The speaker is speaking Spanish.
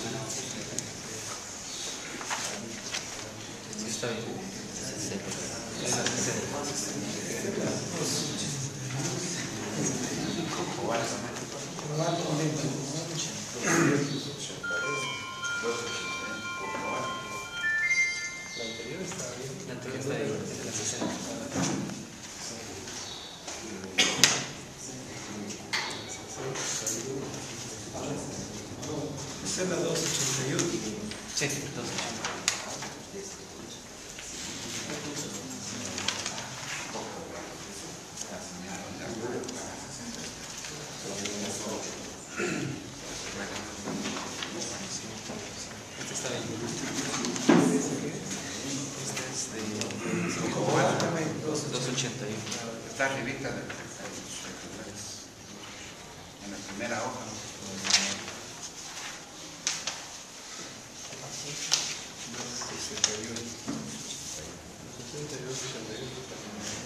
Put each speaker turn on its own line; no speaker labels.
Está bien. La anterior está bien. La anterior está bien. Es la 60.
Esa es la 281.
Sí, entonces. Este está bien. Este es de 281.
Está arribita de en la primera hoja.
Dos sesenta y uno.